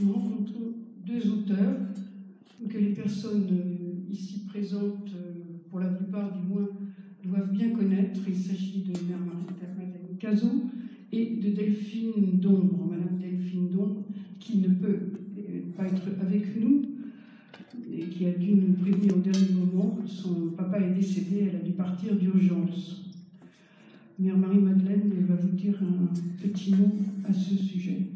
nous rencontrons deux auteurs que les personnes euh, ici présentes, euh, pour la plupart du moins, doivent bien connaître. Il s'agit de Mère Madeleine Cazot et de Delphine Dombre, Madame Delphine Dombre, qui ne peut euh, pas être avec nous et qui a dû nous prévenir au dernier moment. Son papa est décédé, elle a dû partir d'urgence. Mère Marie-Madeleine va vous dire un petit mot à ce sujet.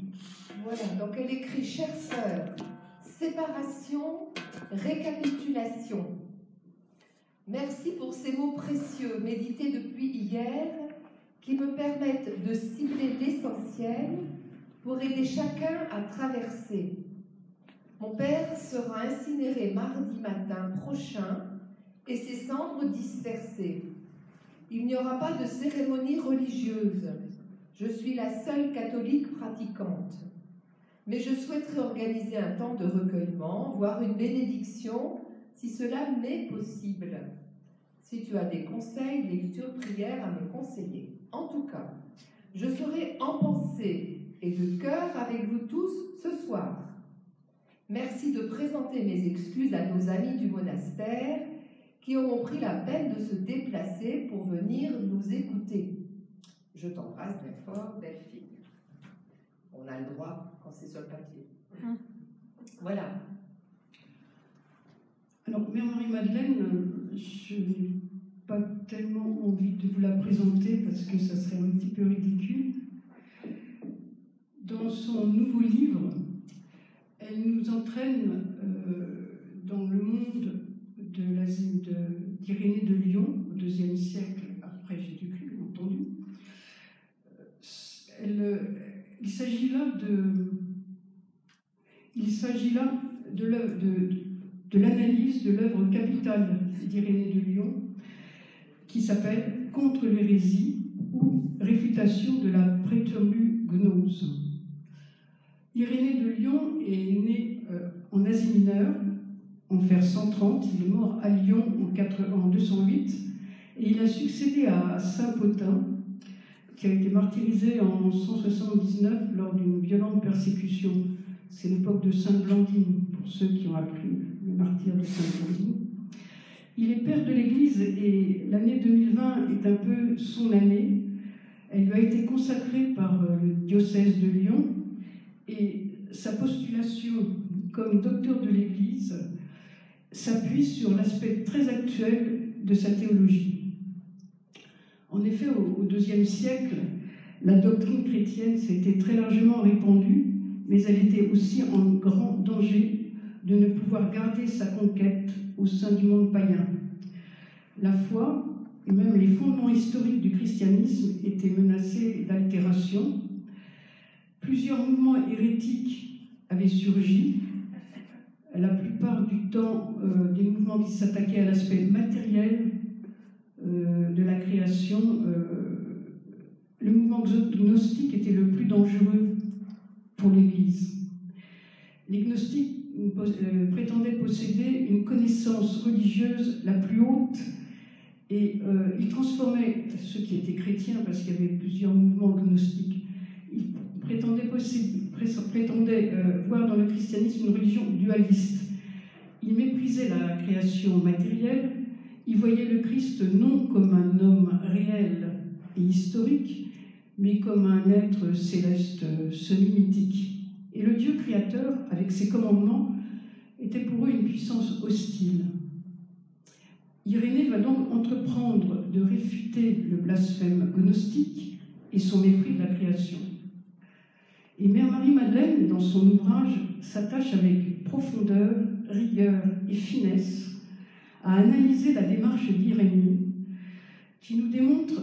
Voilà, donc elle écrit Chère sœur, séparation, récapitulation. Merci pour ces mots précieux médités depuis hier qui me permettent de cibler l'essentiel pour aider chacun à traverser. Mon père sera incinéré mardi matin prochain et ses cendres dispersées. Il n'y aura pas de cérémonie religieuse. Je suis la seule catholique pratiquante. Mais je souhaiterais organiser un temps de recueillement, voire une bénédiction, si cela m'est possible. Si tu as des conseils, lectures, prières à me conseiller. En tout cas, je serai en pensée et de cœur avec vous tous ce soir. Merci de présenter mes excuses à nos amis du monastère qui auront pris la peine de se déplacer pour venir nous écouter. Je t'embrasse bien fort, Delphine. On a le droit quand c'est sur le papier. Hum. Voilà. Alors, Mère Marie-Madeleine, je n'ai pas tellement envie de vous la présenter parce que ça serait un petit peu ridicule. Dans son nouveau livre, elle nous entraîne euh, dans le monde de l'asile d'Irénée de, Lyon, au IIe siècle après Jésus-Christ, entendu. Elle, il s'agit là de, l'analyse de l'œuvre capitale d'Irénée de Lyon, qui s'appelle Contre l'hérésie ou Réfutation de la prétendue gnose. Irénée de Lyon est né euh, en Asie mineure, en fer 130. Il est mort à Lyon en, en 208 et il a succédé à Saint Potin, qui a été martyrisé en 179 lors d'une violente persécution. C'est l'époque de Sainte Blandine, pour ceux qui ont appris le martyr de Sainte Blandine. Il est père de l'Église et l'année 2020 est un peu son année. Elle lui a été consacrée par euh, le diocèse de Lyon et sa postulation comme docteur de l'Église s'appuie sur l'aspect très actuel de sa théologie. En effet, au IIe siècle, la doctrine chrétienne s'était très largement répandue, mais elle était aussi en grand danger de ne pouvoir garder sa conquête au sein du monde païen. La foi et même les fondements historiques du christianisme étaient menacés d'altération. Plusieurs mouvements hérétiques avaient surgi, la plupart du temps euh, des mouvements qui s'attaquaient à l'aspect matériel euh, le mouvement gnostique était le plus dangereux pour l'Église. Les gnostiques euh, prétendaient posséder une connaissance religieuse la plus haute et ils transformaient ceux qui étaient chrétiens, parce qu'il y avait plusieurs mouvements gnostiques, ils prétendaient voir dans le christianisme une religion dualiste. Ils méprisaient la création matérielle il voyait le Christ non comme un homme réel et historique, mais comme un être céleste semi-mythique. Et le Dieu créateur, avec ses commandements, était pour eux une puissance hostile. Irénée va donc entreprendre de réfuter le blasphème gnostique et son mépris de la création. Et Mère Marie-Madeleine, dans son ouvrage, s'attache avec profondeur, rigueur et finesse à analyser la démarche d'Irénée, qui nous démontre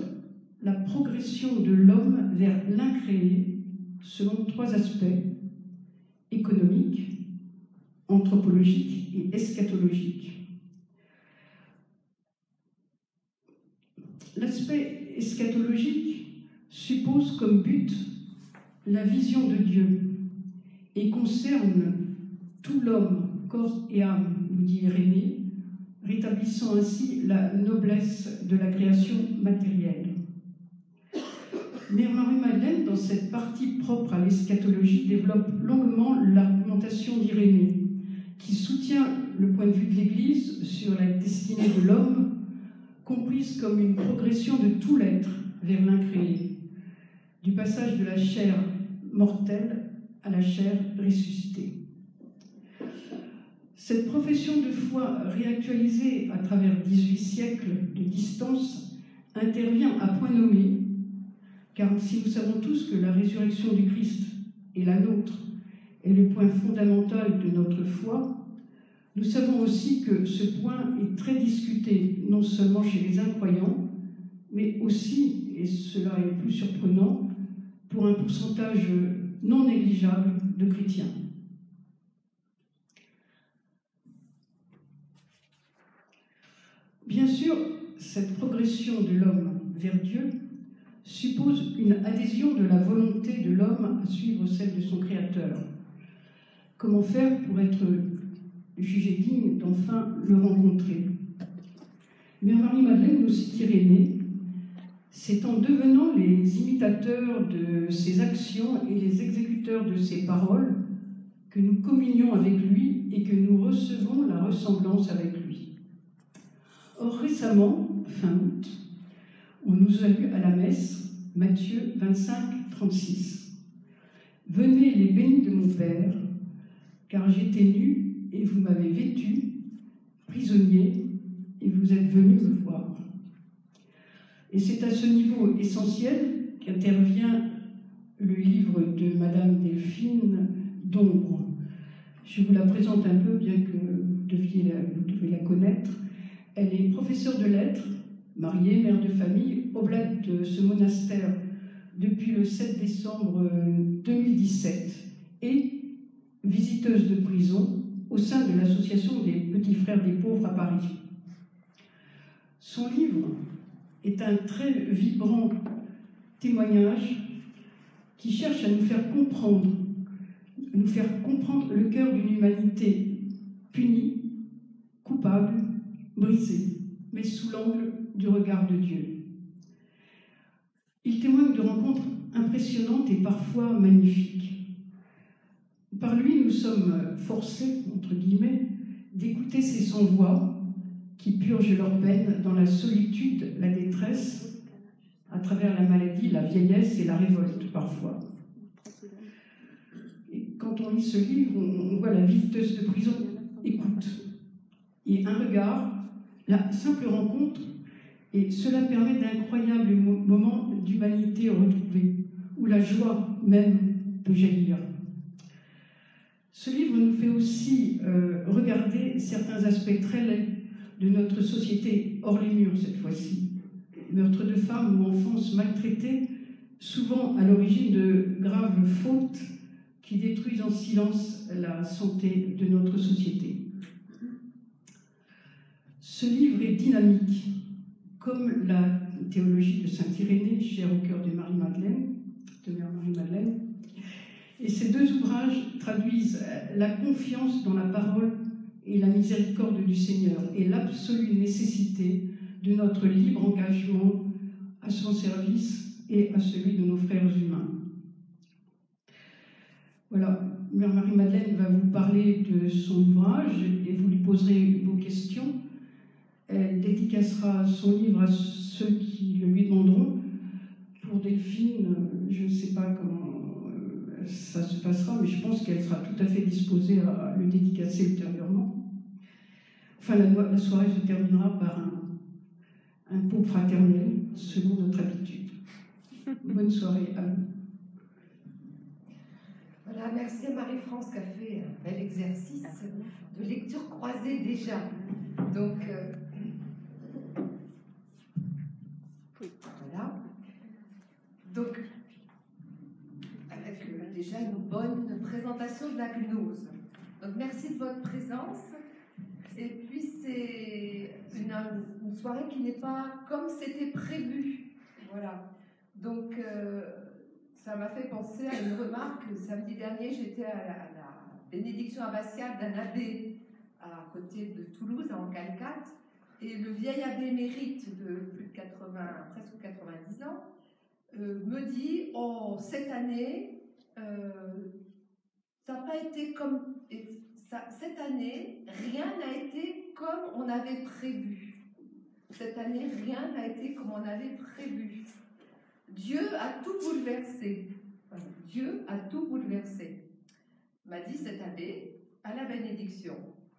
la progression de l'homme vers l'incréé selon trois aspects économique, anthropologique et eschatologique. L'aspect eschatologique suppose comme but la vision de Dieu et concerne tout l'homme, corps et âme, nous dit Irénée, rétablissant ainsi la noblesse de la création matérielle. Mère Marie-Madeleine, dans cette partie propre à l'eschatologie, développe longuement l'argumentation d'Irénée, qui soutient le point de vue de l'Église sur la destinée de l'homme, comprise comme une progression de tout l'être vers l'incréé, du passage de la chair mortelle à la chair ressuscitée. Cette profession de foi réactualisée à travers 18 siècles de distance intervient à point nommé, car si nous savons tous que la résurrection du Christ est la nôtre est le point fondamental de notre foi, nous savons aussi que ce point est très discuté non seulement chez les incroyants, mais aussi, et cela est plus surprenant, pour un pourcentage non négligeable de chrétiens. Bien sûr, cette progression de l'homme vers Dieu suppose une adhésion de la volonté de l'homme à suivre celle de son Créateur. Comment faire pour être jugé digne d'enfin le rencontrer? Mère Marie-Madeleine nous cite Irénée c'est en devenant les imitateurs de ses actions et les exécuteurs de ses paroles que nous communions avec lui et que nous recevons la ressemblance avec lui. Or récemment, fin août, on nous a lu à la messe Matthieu 25, 36. Venez les bénis de mon Père, car j'étais nu et vous m'avez vêtu, prisonnier, et vous êtes venus me voir. Et c'est à ce niveau essentiel qu'intervient le livre de Madame Delphine d'Ombre. Je vous la présente un peu, bien que vous, deviez la connaître. Elle est professeure de lettres, mariée, mère de famille, oblate de ce monastère depuis le 7 décembre 2017 et visiteuse de prison au sein de l'association des petits frères des pauvres à Paris. Son livre est un très vibrant témoignage qui cherche à nous faire comprendre, nous faire comprendre le cœur d'une humanité punie, brisée, mais sous l'angle du regard de Dieu. Il témoigne de rencontres impressionnantes et parfois magnifiques. Par lui, nous sommes forcés, entre guillemets, d'écouter ses sans-voix qui purgent leur peine dans la solitude, la détresse, à travers la maladie, la vieillesse et la révolte parfois. Et quand on lit ce livre, on, voit la visiteuse de prison écoute. Et un regard, la simple rencontre, et cela permet d'incroyables moments d'humanité retrouvée, où la joie même peut jaillir. Ce livre nous fait aussi euh, regarder certains aspects très laids de notre société hors les murs cette fois-ci. Meurtre de femmes ou enfances maltraitées, souvent à l'origine de graves fautes qui détruisent en silence la santé de notre société. Ce livre est dynamique, comme la théologie de Saint Irénée, chère au cœur de Marie-Madeleine, de Mère Marie-Madeleine. Et ces deux ouvrages traduisent la confiance dans la parole et la miséricorde du Seigneur et l'absolue nécessité de notre libre engagement à son service et à celui de nos frères humains. Voilà, Mère Marie-Madeleine va vous parler de son ouvrage et vous lui poserez vos questions. Elle dédicacera son livre à ceux qui le lui demanderont. Pour Delphine, je ne sais pas comment euh, ça se passera, mais je pense qu'elle sera tout à fait disposée à le dédicacer ultérieurement. Enfin, la, soirée se terminera par un, un pot fraternel, selon notre habitude. Bonne soirée à vous. Voilà, merci à Marie-France qui a fait un bel exercice de lecture croisée déjà. Donc, euh, Donc, avec euh, déjà une bonne présentation de la gnose. Donc, merci de votre présence. Et puis c'est une, soirée qui n'est pas comme c'était prévu. Voilà. Donc euh, ça m'a fait penser à une remarque. Samedi dernier, j'étais à, la bénédiction abbatiale d'un abbé à côté de Toulouse, en Calcate. Et le vieil abbé mérite de plus de 80, presque 90 ans euh, me dit Oh, cette année, ça n'a pas été comme. cette année, rien n'a été comme on avait prévu. Cette année, rien n'a été comme on avait prévu. Dieu a tout bouleversé. Dieu a tout bouleversé. M'a dit cette année, à la bénédiction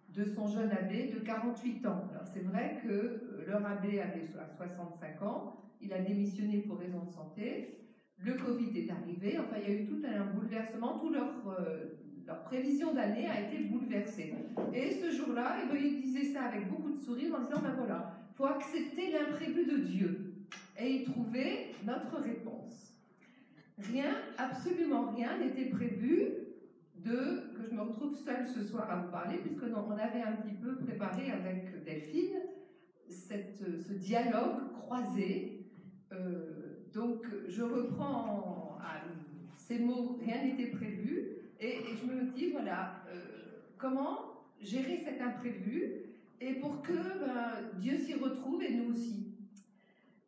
de son jeune abbé de 48 ans. Alors c'est vrai que euh, leur abbé avait 65 ans, il a démissionné pour raison de santé, le Covid est arrivé, enfin il y a eu tout un bouleversement, toute leur, euh, prévision d'année a été bouleversée. Et ce jour-là, eh ben, il disait ça avec beaucoup de sourire en disant, ben voilà, il faut accepter l'imprévu de Dieu et y trouver notre réponse. Rien, absolument rien n'était prévu de que je me retrouve seule ce soir à vous parler, puisque on avait un petit peu préparé avec Delphine ce dialogue croisé. Euh, donc je reprends à ces mots, rien n'était prévu, et, je me dis, voilà, euh, comment gérer cet imprévu, et pour que ben, Dieu s'y retrouve et nous aussi.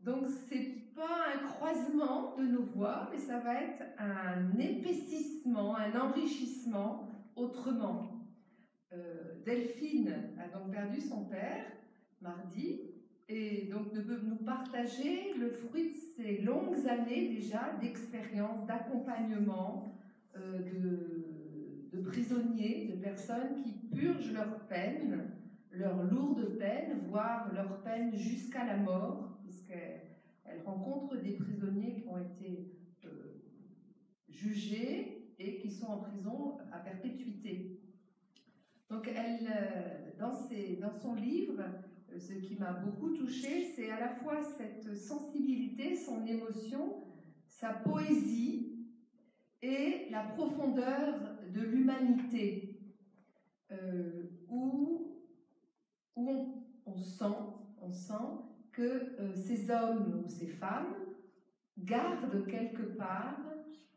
Donc c'est pas un croisement de nos voix, mais ça va être un épaississement, un enrichissement autrement. Euh, Delphine a donc perdu son père mardi et donc peut nous partager le fruit de ces longues années déjà d'expérience, d'accompagnement euh, de, de, prisonniers, de personnes qui purgent leur peine, leur lourde peine, voire leur peine jusqu'à la mort, puisqu'elle elle rencontre des prisonniers qui ont été euh, jugés et qui sont en prison à perpétuité. Donc, elle, euh, dans, dans son livre, ce qui m'a beaucoup touchée, c'est à la fois cette sensibilité, son émotion, sa poésie et la profondeur de l'humanité, où, où on, on, sent, on sent que euh, ces hommes ou ces femmes gardent quelque part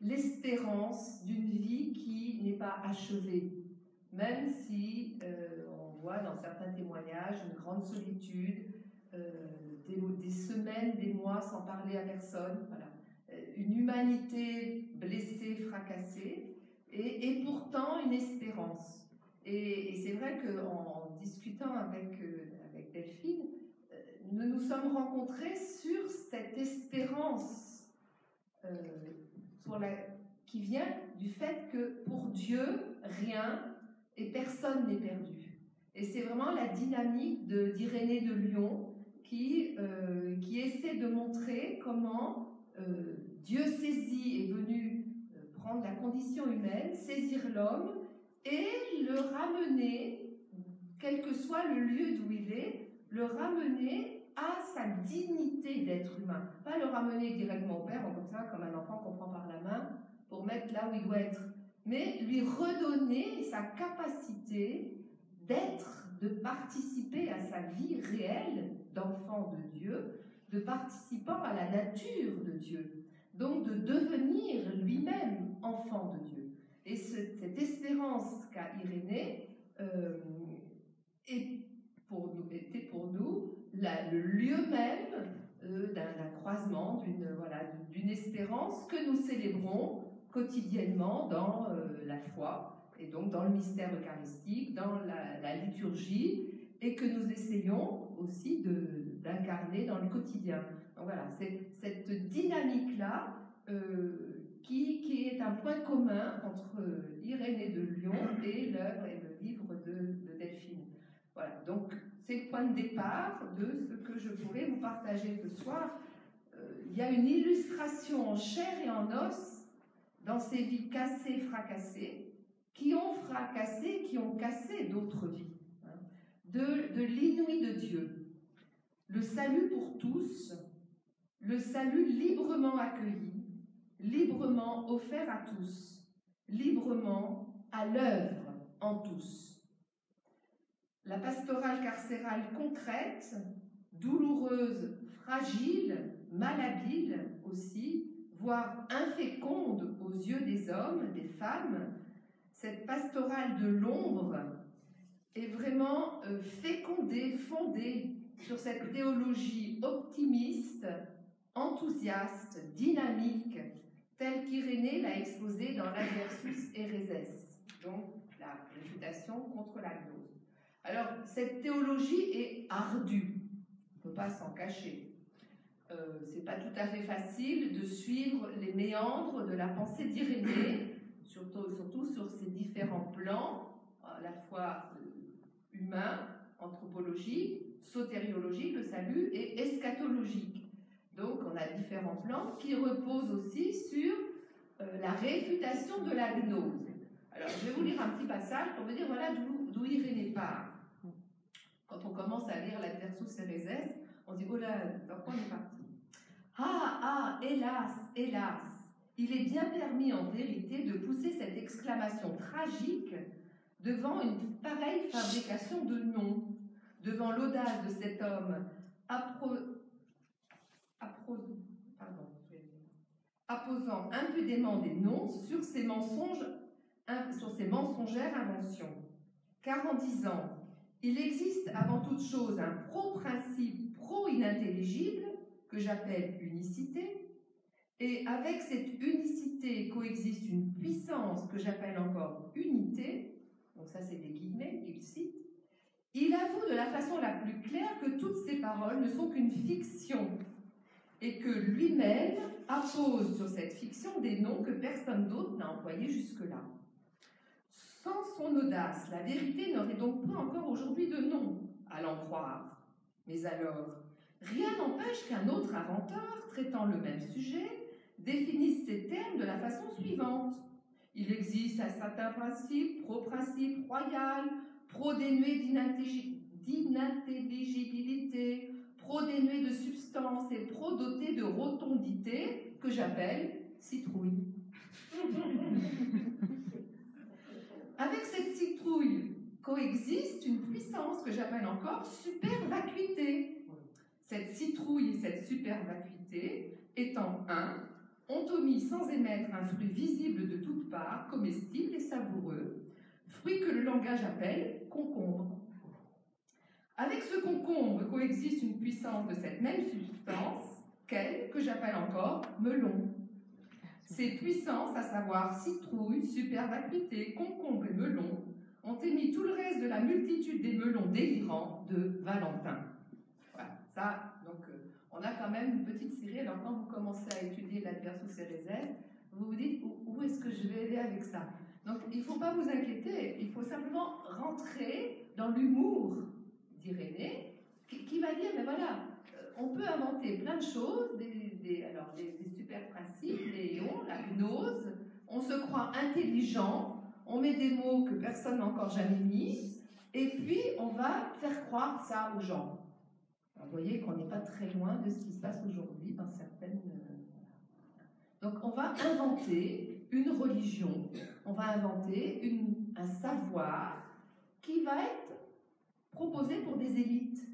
l'espérance d'une vie qui n'est pas achevée, même si euh, on voit dans certains témoignages une grande solitude, euh, des, semaines, des mois sans parler à personne, voilà. une humanité blessée, fracassée, et, pourtant une espérance. Et, c'est vrai qu'en en discutant avec, avec Delphine, nous nous sommes rencontrés sur cette espérance euh, qui vient du fait que pour Dieu, rien et personne n'est perdu. Et c'est vraiment la dynamique d'Irénée de, Lyon qui, euh, qui essaie de montrer comment euh, Dieu saisit, est venu prendre la condition humaine, saisir l'homme et le ramener, quel que soit le lieu d'où il est, le ramener à sa dignité d'être humain. Pas le ramener directement au Père, comme un enfant qu'on prend par la main, pour mettre là où il doit être, mais lui redonner sa capacité d'être, de participer à sa vie réelle d'enfant de Dieu, de participant à la nature de Dieu, donc de devenir lui-même enfant de Dieu. Et cette espérance qu'a Irénée euh, est pour nous, était pour nous le lieu même euh, d'un croisement, d'une voilà, d'une espérance que nous célébrons quotidiennement dans euh, la foi et donc dans le mystère eucharistique, dans la, liturgie et que nous essayons aussi d'incarner dans le quotidien. Donc voilà, c'est cette dynamique-là euh, qui, qui, est un point commun entre Irénée de Lyon et l'œuvre et le livre de, de Delphine. Voilà, donc c'est le point de départ de ce que je pourrais vous partager ce soir. Euh, il y a une illustration en chair et en os dans ces vies cassées, fracassées, qui ont fracassé, qui ont cassé d'autres vies, hein, de, de l'inouï de Dieu. Le salut pour tous, le salut librement accueilli, librement offert à tous, librement à l'œuvre en tous la pastorale carcérale concrète, douloureuse, fragile, malhabile aussi, voire inféconde aux yeux des hommes, des femmes, cette pastorale de l'ombre est vraiment euh, fécondée, fondée sur cette théologie optimiste, enthousiaste, dynamique, tel qu'Irénée l'a exposé dans l'Adversus Ereses, donc la réfutation contre la gnose. Alors, cette théologie est ardue, on ne peut pas s'en cacher. Euh, c'est pas tout à fait facile de suivre les méandres de la pensée d'Irénée, surtout, surtout sur ces différents plans, à la fois euh, humain, anthropologique, sotériologique, le salut, et eschatologique. Donc on a différents plans qui reposent aussi sur euh, la réfutation de la gnose. Alors je vais vous lire un petit passage pour vous dire voilà d'où Irénée part. Quand on commence à lire l'Adversus Cereses, on dit oh là, dans on est parti? Ah, ah, hélas, hélas, il est bien permis en vérité de pousser cette exclamation tragique devant une pareille fabrication de noms, devant l'audace de cet homme apposant impudemment des noms sur ses mensonges, sur ses mensongères inventions. Car en disant, il existe avant toute chose un pro-principe pro-inintelligible que j'appelle unicité, et avec cette unicité coexiste une puissance que j'appelle encore unité, donc ça c'est des guillemets qu'il cite, il avoue de la façon la plus claire que toutes ces paroles ne sont qu'une fiction et que lui-même appose sur cette fiction des noms que personne d'autre n'a employés jusque-là. Sans son audace, la vérité n'aurait donc pas encore aujourd'hui de nom, à l'en croire. Mais alors, rien n'empêche qu'un autre inventeur, traitant le même sujet, définisse ces termes de la façon suivante. Il existe un certain principe, pro-principe royal, pro-dénué d'inintelligibilité, pro-dénué de substance et pro-doté de rotondité, que j'appelle citrouille. Avec cette citrouille coexiste une puissance que j'appelle encore super vacuité. Cette citrouille et cette super vacuité étant un, ont omis sans émettre un fruit visible de toutes parts, comestible et savoureux, fruit que le langage appelle concombre. Avec ce concombre coexiste une puissance de cette même substance, qu'elle, que j'appelle encore melon. Ces puissances, à savoir citrouille, supervacuité, concombre et melon, ont émis tout le reste de la multitude des melons délirants de Valentin. Donc, euh, on a quand même une petite série. Alors, quand vous commencez à étudier l'adversus Cérézère, vous vous dites où, est-ce que je vais aller avec ça? Donc, il ne faut pas vous inquiéter, il faut simplement rentrer dans l'humour d'Irénée, qui, va dire, mais voilà, euh, on peut inventer plein de choses, des, alors, des, super principes, les ions, la gnose, on se croit intelligent, on met des mots que personne n'a encore jamais mis, et puis on va faire croire ça aux gens vous voyez qu'on n'est pas très loin de ce qui se passe aujourd'hui dans certaines. Euh, Donc on va inventer une religion, on va inventer un savoir qui va être proposé pour des élites.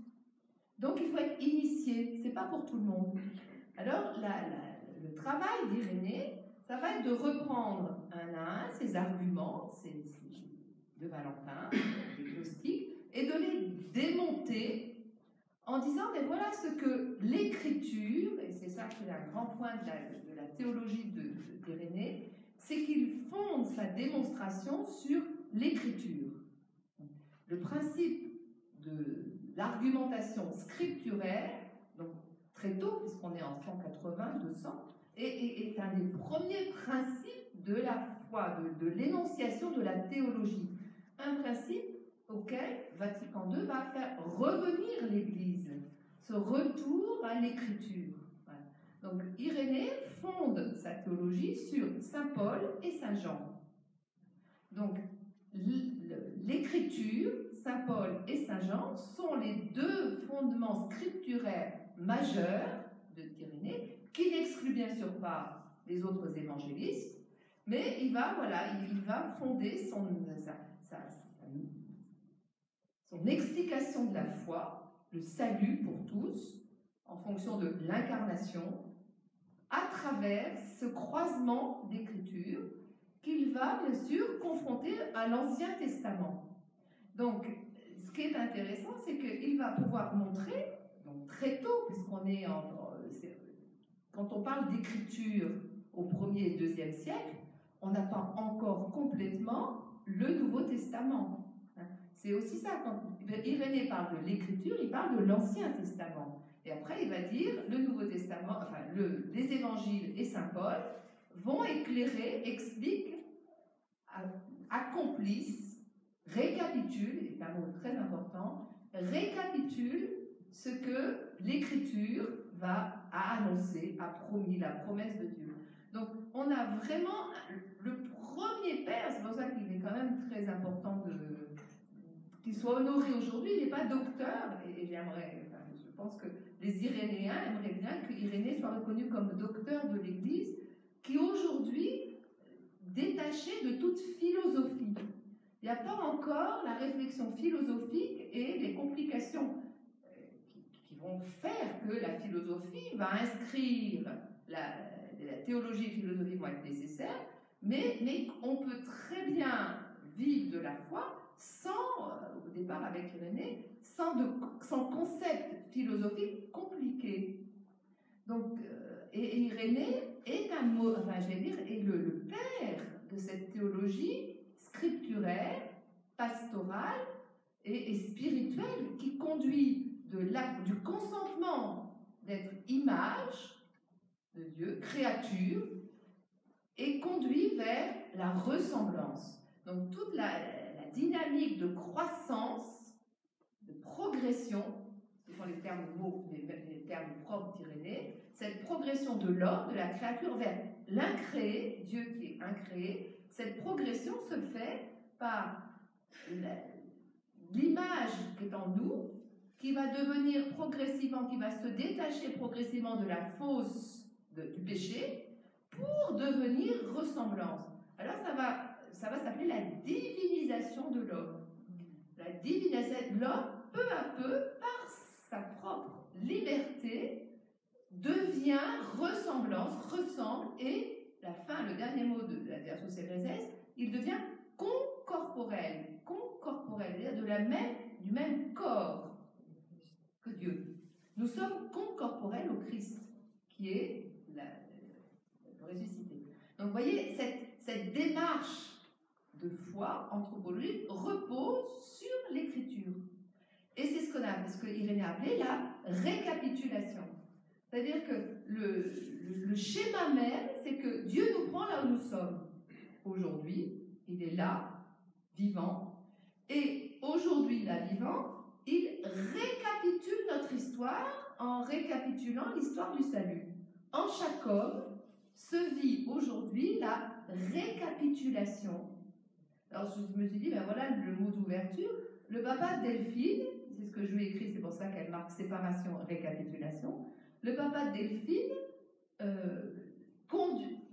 Donc il faut être initié, c'est pas pour tout le monde. Alors le travail d'Irénée, ça va être de reprendre un à un ces arguments, ces, de Valentin, des et de les démonter en disant, mais voilà ce que l'écriture, et c'est ça qui est un grand point de la, théologie d'Irénée, c'est qu'il fonde sa démonstration sur l'écriture. Le principe de l'argumentation scripturaire, donc très tôt, puisqu'on est en 180, 200, est, un des premiers principes de la foi, de, de l'énonciation de la théologie. Un principe auquel Vatican II va faire revenir l'Église, ce retour à l'écriture. Donc Irénée fonde sa théologie sur Saint Paul et Saint Jean. Donc l'écriture, Saint Paul et Saint Jean sont les deux fondements scripturaires majeurs de Irénée, qui n'exclut bien sûr pas les autres évangélistes, mais il va, voilà, il va fonder son, sa, son explication de la foi, le salut pour tous, en fonction de l'incarnation, à travers ce croisement d'écriture qu'il va bien sûr confronter à l'Ancien Testament. Donc, ce qui est intéressant, c'est qu'il va pouvoir montrer, donc très tôt, puisqu'on est en, quand on parle d'écriture au 1er et 2e siècle, on n'a pas encore complètement le Nouveau Testament. C'est aussi ça, quand Irénée parle de l'écriture, il parle de l'Ancien Testament. Et après, il va dire le Nouveau Testament, enfin, le, les évangiles et Saint Paul vont éclairer, expliquent, accomplissent, récapitulent, c'est un mot très important, récapitulent ce que l'écriture va annoncer, a promis, la promesse de Dieu. Donc, on a vraiment le premier père, c'est pour ça qu'il est quand même très important qu'il soit honoré aujourd'hui. Il n'est pas docteur, et, j'aimerais, je pense que les Irénéens aimeraient bien que Irénée soit reconnu comme docteur de l'Église, qui aujourd'hui détaché de toute philosophie. Il n'y a pas encore la réflexion philosophique et les complications euh, qui, vont faire que la philosophie va inscrire la, la théologie et la philosophie vont être nécessaires, mais, mais on peut très bien vivre de la foi sans, euh, au départ avec Irénée, sans, de, sans concept philosophique compliqué. Donc, euh, et, Irénée est un mot, enfin, j'allais dire, est le, le, père de cette théologie scripturaire, pastorale et, et spirituelle qui conduit de du consentement d'être image de Dieu, créature, et conduit vers la ressemblance. Donc toute la, dynamique de croissance, de progression, ce sont les termes mots, les, termes propres d'Irénée, cette progression de l'homme, de la créature vers l'incréé, Dieu qui est incréé, cette progression se fait par l'image qui est en nous, qui va devenir progressivement, qui va se détacher progressivement de la fausse du péché, pour devenir ressemblance. Alors ça va, ça va s'appeler la divinisation de l'homme. La divinisation, l'homme, peu à peu, par sa propre liberté, devient ressemblance, ressemble, et la fin, le dernier mot de la Cérézès, il devient concorporel, concorporel, c'est-à-dire de la même, du même corps que Dieu. Nous sommes concorporels au Christ, qui est la, ressusciter. Donc vous voyez, cette, cette démarche de foi anthropologique repose sur l'écriture. Et c'est ce qu'on a, ce que Irénée a appelé la récapitulation. C'est-à-dire que le, le, schéma même, c'est que Dieu nous prend là où nous sommes. Aujourd'hui, il est là, vivant. Et aujourd'hui, là, vivant, il récapitule notre histoire en récapitulant l'histoire du salut. En chaque homme, se vit aujourd'hui la récapitulation. Alors je me suis dit, ben voilà le mot d'ouverture. Le papa de Delphine, c'est ce que je lui ai écrit, c'est pour ça qu'elle marque séparation, récapitulation. Le papa de Delphine, euh,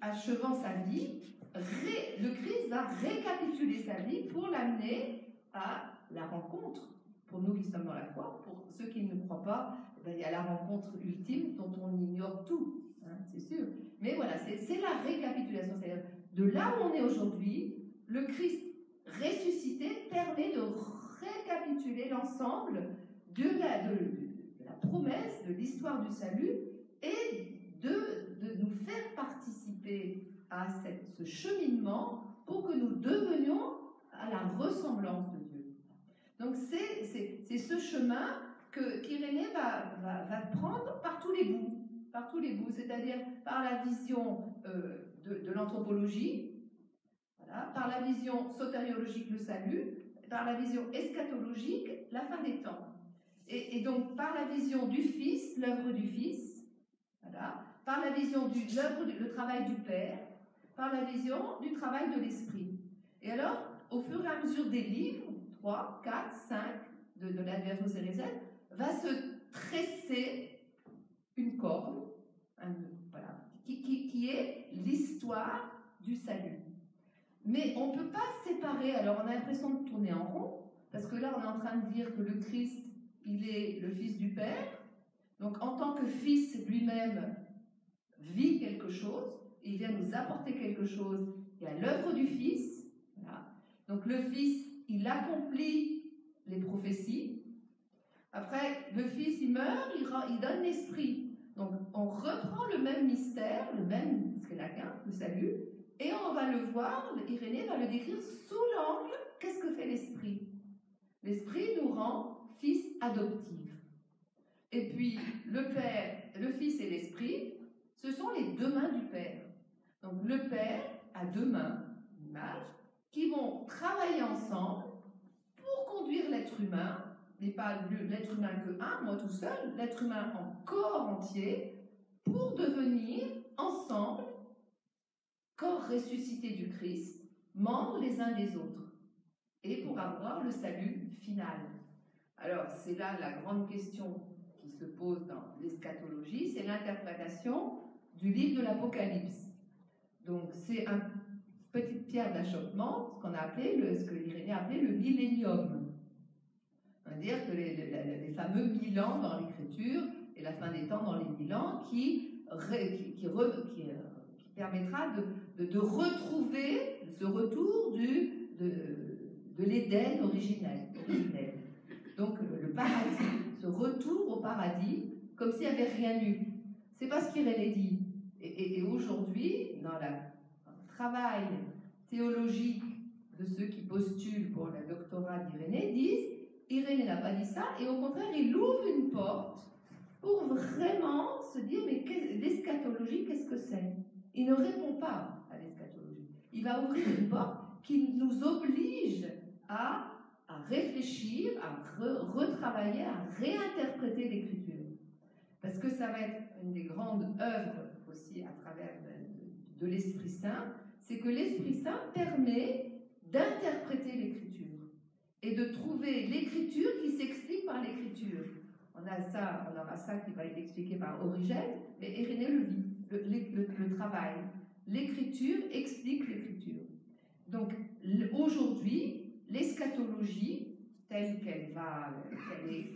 achevant sa vie, le Christ va récapituler sa vie pour l'amener à la rencontre. Pour nous qui sommes dans la foi, pour ceux qui ne croient pas, ben, il y a la rencontre ultime dont on ignore tout. Hein, c'est sûr. Mais voilà, c'est la récapitulation. C'est-à-dire, de là où on est aujourd'hui, le Christ ressuscité permet de récapituler l'ensemble de la, promesse, de l'histoire du salut et de, nous faire participer à ce cheminement pour que nous devenions à la ressemblance de Dieu. Donc c'est ce chemin que qu'Irénée va prendre par tous les bouts par tous les bouts, c'est-à-dire par la vision euh, de, l'anthropologie, par la vision sotériologique, le salut, par la vision eschatologique, la fin des temps. Et, donc par la vision du Fils, l'œuvre du Fils, par la vision du travail du Père, par la vision du travail de l'Esprit. Et alors, au fur et à mesure des livres, 3, 4, 5 de, de l'Adverso va se tresser une corne, voilà, qui, qui, est l'histoire du salut. Mais on ne peut pas séparer, alors on a l'impression de tourner en rond, parce que là on est en train de dire que le Christ, il est le Fils du Père, donc en tant que Fils lui-même, vit quelque chose, il vient nous apporter quelque chose, il y a l'œuvre du Fils, donc le Fils, il accomplit les prophéties, après, le Fils, il meurt, il, donne l'Esprit. Donc, on reprend le même mystère, le même qu'un, le salut, et on va le voir, Irénée va le décrire sous l'angle qu'est-ce que fait l'esprit? L'esprit nous rend fils adoptifs. Et puis, le Père, le Fils et l'Esprit, ce sont les deux mains du Père. Donc, le Père a deux mains, image, qui vont travailler ensemble pour conduire l'être humain, mais pas l'être humain que un, moi tout seul, l'être humain en corps entier, pour devenir ensemble, corps ressuscité du Christ, membres les uns des autres, et pour avoir le salut final. Alors, c'est là la grande question qui se pose dans l'eschatologie, c'est l'interprétation du livre de l'Apocalypse. Donc, c'est une petite pierre d'achoppement, ce qu'on a appelé, le, ce que l'Irénée a appelé le millénium. C'est-à-dire que les, fameux mille ans dans l'Écriture et la fin des temps dans les mille ans qui, euh, qui, permettra de, de, retrouver ce retour du, de, de l'Éden originel. Donc le paradis, ce retour au paradis, comme s'il n'y avait rien eu. C'est pas ce qu'Irénée dit. Et, aujourd'hui, dans, le travail théologique de ceux qui postulent pour le doctorat d'Irénée, disent Irénée n'a pas dit ça, et au contraire, il ouvre une porte pour vraiment se dire mais l'eschatologie, qu'est-ce que c'est? Il ne répond pas. Il va ouvrir une porte qui nous oblige à, réfléchir, à retravailler, à réinterpréter l'écriture. Parce que ça va être une des grandes œuvres aussi à travers de, l'Esprit Saint, c'est que l'Esprit Saint permet d'interpréter l'écriture et de trouver l'écriture qui s'explique par l'écriture. On a ça, on aura ça qui va être expliqué par Origène, mais Irénée le vit, le, travail. L'écriture explique l'écriture. Donc aujourd'hui, l'eschatologie, telle qu'elle va, qu'elle est,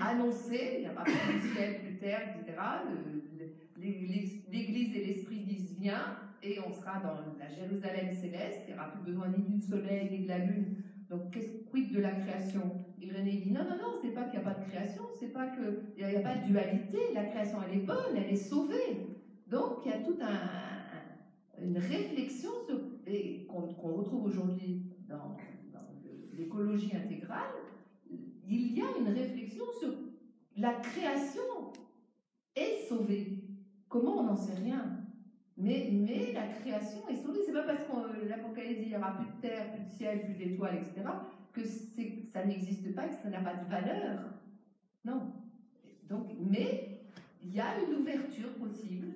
annoncée, il n'y a pas plus ciel, plus terre, etc. L'Église et l'Esprit disent viens, et on sera dans la Jérusalem céleste, il n'y aura plus besoin ni du soleil ni de la lune. Donc, qu'est-ce quid de la création? Irénée dit non, non, non, c'est pas qu'il n'y a pas de création, c'est pas qu'il n'y a, pas de dualité, la création elle est bonne, elle est sauvée. Donc, il y a toute un, une réflexion qu'on retrouve aujourd'hui dans, l'écologie intégrale. Il y a une réflexion sur la création est sauvée. Comment on n'en sait rien mais, mais la création est sauvée. C'est pas parce que l'Apocalypse il n'y aura plus de terre, plus de ciel, plus d'étoiles, etc., que ça n'existe pas, que ça n'a pas de valeur. Non. Donc, mais il y a une ouverture possible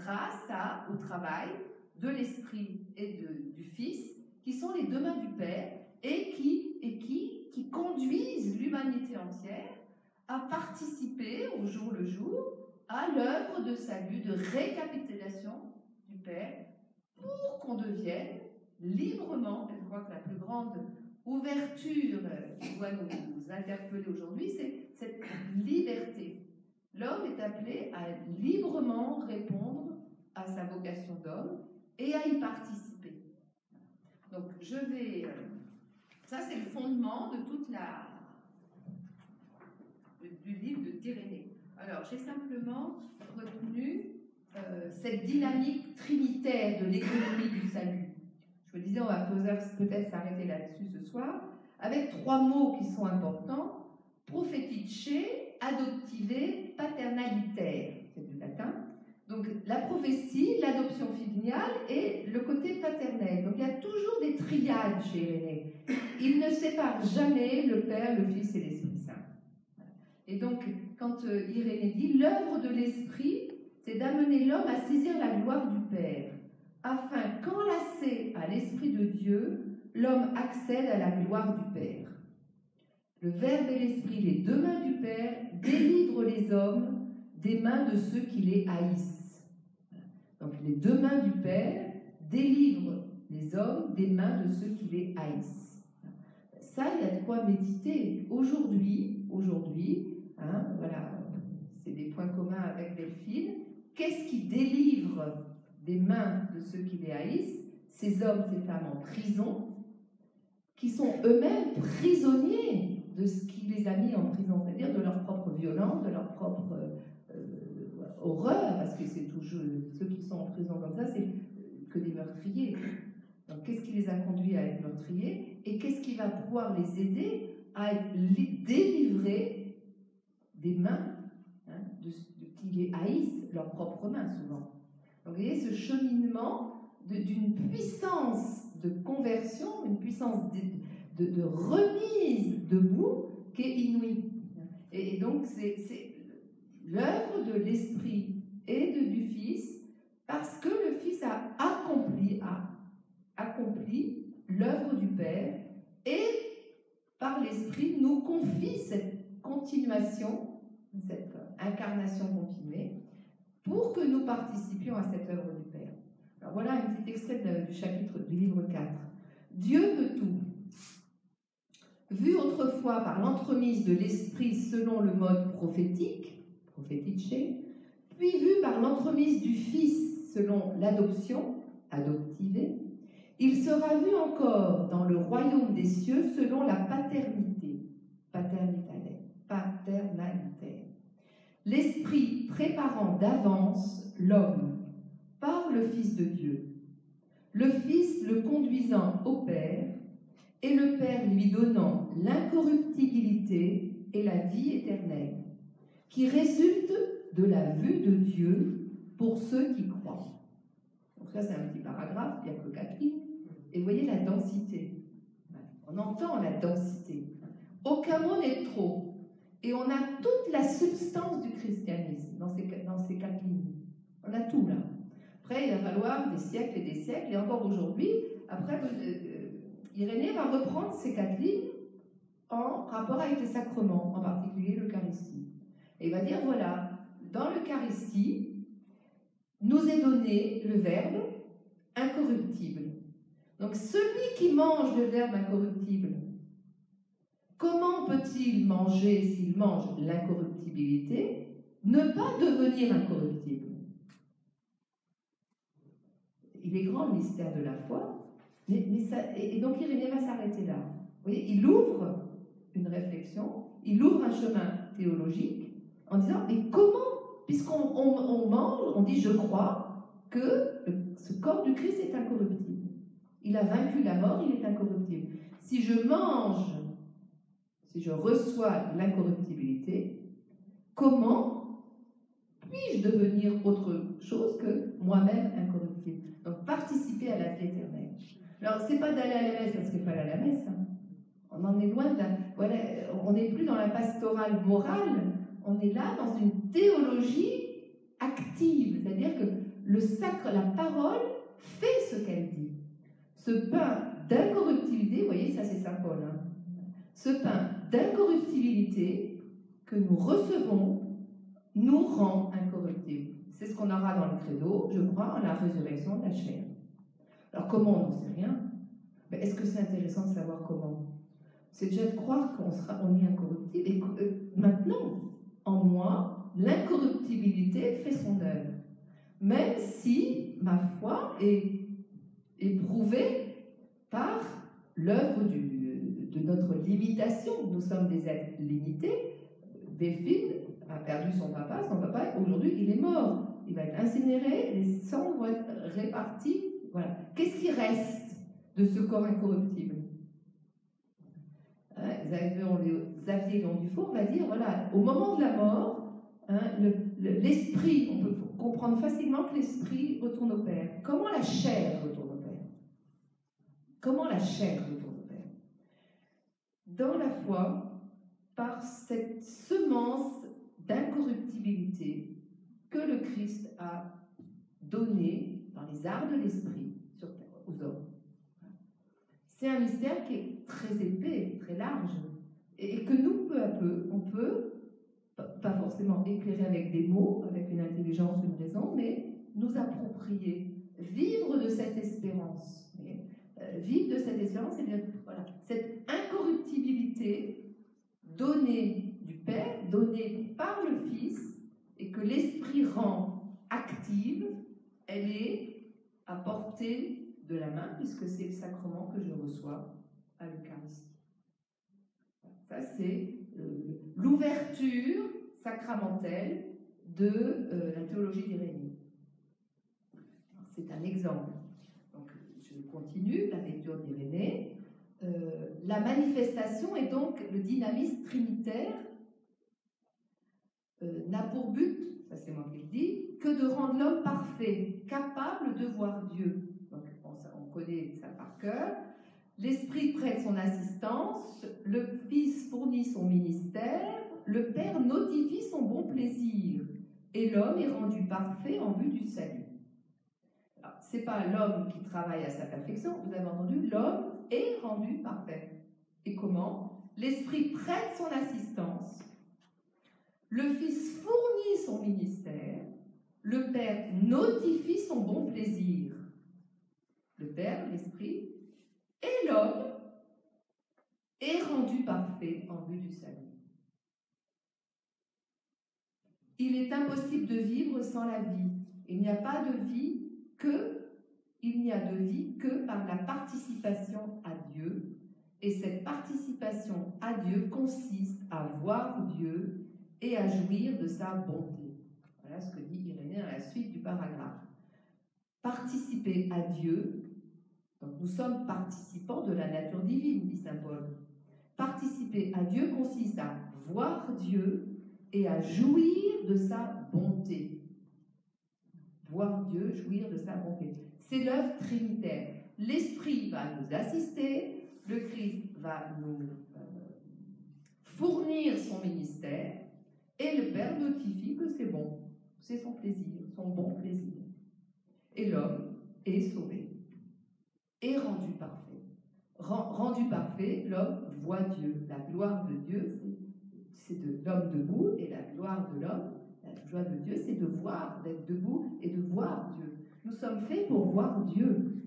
grâce au travail de l'Esprit et de, du Fils, qui sont les deux mains du Père et qui, et qui, qui conduisent l'humanité entière à participer au jour le jour à l'œuvre de salut, de récapitulation du Père, pour qu'on devienne librement, je crois que la plus grande ouverture qui doit nous, interpeller aujourd'hui, c'est cette liberté. L'homme est appelé à librement répondre à sa vocation d'homme et à y participer. Donc je vais... Euh, ça c'est le fondement de toute la... du livre de Tyrénée. Alors j'ai simplement retenu euh, cette dynamique trinitaire de l'économie du salut. Je me disais, on va peut-être s'arrêter là-dessus ce soir, avec trois mots qui sont importants prophétice, adoptivé, paternalitaire. Donc la prophétie, l'adoption filiale et le côté paternel. Donc il y a toujours des triades chez Irénée. Il ne sépare jamais le Père, le Fils et l'Esprit Saint. Et donc, quand euh, Irénée dit l'œuvre de l'Esprit, c'est d'amener l'homme à saisir la gloire du Père, afin qu'enlacé à l'Esprit de Dieu, l'homme accède à la gloire du Père. Le Verbe et l'Esprit, les deux mains du Père, délivrent les hommes des mains de ceux qui les haïssent. Donc les deux mains du Père délivrent les hommes des mains de ceux qui les haïssent. Ça, il y a de quoi méditer. Aujourd'hui, aujourd'hui, hein, voilà, c'est des points communs avec Delphine, Qu'est-ce qui délivre des mains de ceux qui les haïssent? Ces hommes, ces femmes en prison, qui sont eux-mêmes prisonniers de ce qui les a mis en prison, c'est-à-dire de leur propre violence, de leur propre euh, que c'est toujours ceux qui sont en prison comme ça, c'est que des meurtriers. Donc, qu'est-ce qui les a conduits à être meurtriers et qu'est-ce qui va pouvoir les aider à être délivrés des mains hein, de, qui les haïssent leurs propres mains souvent. Donc, vous voyez ce cheminement d'une puissance de conversion, une puissance de remise debout qui est inouïe. Et, donc, c'est l'œuvre de l'Esprit et de, du Fils, parce que le Fils a accompli, a accompli l'œuvre du Père, et par l'Esprit nous confie cette continuation, cette incarnation continuée, pour que nous participions à cette œuvre du Père. Alors voilà un petit extrait du chapitre du livre 4. Dieu peut tout. Vu autrefois par l'entremise de l'Esprit selon le mode prophétique, puis vu par l'entremise du Fils selon l'adoption, adoptivé, il sera vu encore dans le royaume des cieux selon la paternité, paternité, paternalité. L'Esprit préparant d'avance l'homme par le Fils de Dieu, le Fils le conduisant au Père, et le Père lui donnant l'incorruptibilité et la vie éternelle, qui résulte de la vue de Dieu pour ceux qui croient. Donc ça c'est un petit paragraphe, il n'y a que quatre lignes. Et vous voyez la densité. On entend la densité. Aucun mot n'est trop. Et on a toute la substance du christianisme dans ces, dans ces quatre lignes. On a tout là. Après, il va falloir des siècles et des siècles, et encore aujourd'hui, après, euh, Irénée va reprendre ces quatre lignes en rapport avec les sacrements, en particulier l'Eucharistie. Et il va dire, voilà, dans l'Eucharistie, nous est donné le Verbe incorruptible. Donc celui qui mange le Verbe incorruptible, comment peut-il manger s'il mange l'incorruptibilité, ne pas devenir incorruptible? Il est grand le mystère de la foi, mais, et, donc Irénée va s'arrêter là. Il ouvre une réflexion, il ouvre un chemin théologique en disant, mais comment, puisqu'on mange, on dit je crois que ce corps du Christ est incorruptible. Il a vaincu la mort, il est incorruptible. Si je mange, si je reçois l'incorruptibilité, comment puis-je devenir autre chose que moi-même incorruptible? Donc participer à la vie éternelle. Alors, c'est pas d'aller à la messe parce qu'il faut aller à la messe. Hein. On en est loin de la, voilà, on n'est plus dans la pastorale morale, on est là dans une théologie active, c'est-à-dire que le sacre, la parole fait ce qu'elle dit. Ce pain d'incorruptibilité, vous voyez, ça c'est symbole, hein. ce pain d'incorruptibilité que nous recevons nous rend incorruptibles. C'est ce qu'on aura dans le credo, je crois, en la résurrection de la chair. Alors comment on n'en sait rien? Mais est-ce que c'est intéressant de savoir comment? C'est déjà de croire qu'on sera, on est incorruptible. Et euh, maintenant, en moi, l'incorruptibilité fait son œuvre. Même si ma foi est éprouvé par l'œuvre de notre limitation. Nous sommes des êtres limités. Delphine a perdu son papa. Son papa, aujourd'hui, il est mort. Il va être incinéré, les cendres vont être répartis. Voilà. Qu'est-ce qui reste de ce corps incorruptible? Xavier Dufour va dire voilà, au moment de la mort, hein, l'esprit, on peut comprendre facilement que l'esprit retourne au Père. Comment la chair retourne Comment la chair retourne au Père? Dans la foi, par cette semence d'incorruptibilité que le Christ a donnée dans les arts de l'esprit aux hommes. C'est un mystère qui est très épais, très large, et que nous, peu à peu, on peut, pas forcément éclairer avec des mots, avec une intelligence, une raison, mais nous approprier, vivre de cette espérance. Euh, vivre de cette espérance, c'est bien voilà, cette incorruptibilité donnée du Père, donnée par le Fils, et que l'Esprit rend active, elle est à portée de la main, puisque c'est le sacrement que je reçois à l'Eucharistie. Ça, c'est euh, l'ouverture sacramentelle de euh, la théologie d'Irénée. c'est un exemple. Donc, je continue la lecture d'Irénée. Euh, la manifestation est donc le dynamisme trinitaire n'a pour but, ça c'est moi qui le dis, que de rendre l'homme parfait, capable de voir Dieu. Connaît ça par cœur. L'Esprit prête son assistance, le Fils fournit son ministère, le Père notifie son bon plaisir, et l'homme est rendu parfait en vue du salut. Ce n'est pas l'homme qui travaille à sa perfection, vous avez entendu, l'homme est rendu parfait. Et comment? L'Esprit prête son assistance, le Fils fournit son ministère, le Père notifie son bon plaisir. Le Père, l'Esprit, et l'homme est rendu parfait en vue du salut. Il est impossible de vivre sans la vie. Il n'y a pas de vie que il n'y a de vie que par la participation à Dieu. Et cette participation à Dieu consiste à voir Dieu et à jouir de sa bonté. Voilà ce que dit Irénée à la suite du paragraphe. Participer à Dieu, donc nous sommes participants de la nature divine, dit Saint Paul. Participer à Dieu consiste à voir Dieu et à jouir de sa bonté. Voir Dieu, jouir de sa bonté. C'est l'œuvre trinitaire. L'Esprit va nous assister, le Christ va nous euh, fournir son ministère, et le Père notifie que c'est bon, c'est son plaisir, son bon plaisir. Et l'homme est sauvé, est rendu parfait. Rendu parfait, l'homme voit Dieu. La gloire de Dieu, c'est de l'homme debout, et la gloire de l'homme, la joie de Dieu, c'est de voir, d'être debout et de voir Dieu. Nous sommes faits pour voir Dieu.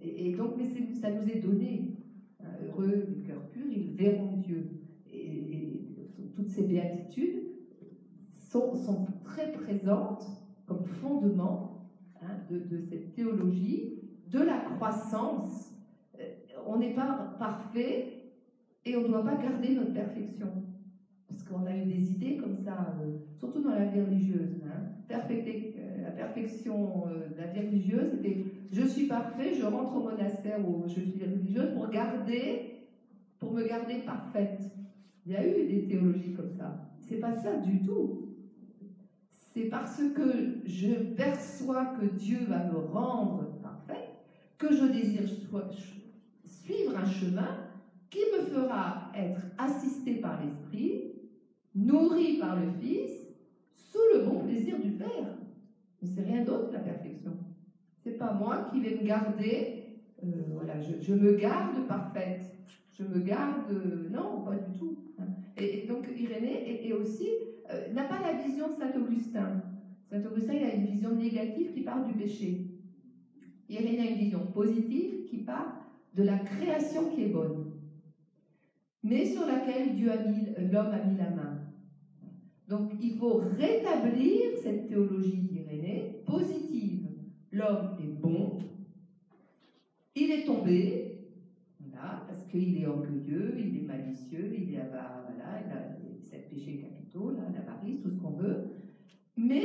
Et, donc, mais ça nous est donné. Hein, heureux les cœurs purs, ils verront Dieu. Et, toutes ces béatitudes sont, très présentes comme fondement hein, de, cette théologie, de la croissance. Euh, on n'est pas parfait et on ne doit pas garder notre perfection. Parce qu'on a eu des idées comme ça, euh, surtout dans la vie religieuse. Hein. Euh, la perfection de la vie religieuse, c'était je suis parfait, je rentre au monastère où je suis religieuse pour garder, pour me garder parfaite. Il y a eu des théologies comme ça. C'est pas ça du tout. C'est parce que je perçois que Dieu va me rendre que je désire suivre un chemin qui me fera être assisté par l'Esprit nourri par le Fils, sous le bon plaisir du Père. Mais c'est rien d'autre la perfection. C'est pas moi qui vais me garder, euh, voilà, je, me garde parfaite. Je me garde, non, pas du tout. Et, donc Irénée est, aussi euh, n'a pas la vision de saint Augustin. Saint Augustin il a une vision négative qui part du péché. Irénée a une vision positive qui part de la création qui est bonne, mais sur laquelle Dieu a mis, l'homme a mis la main. Donc il faut rétablir cette théologie d'Irénée positive. L'homme est bon, il est tombé, parce qu'il est orgueilleux, il est malicieux, il il a sept péchés capitaux, l'avarice, tout ce qu'on veut. Mais,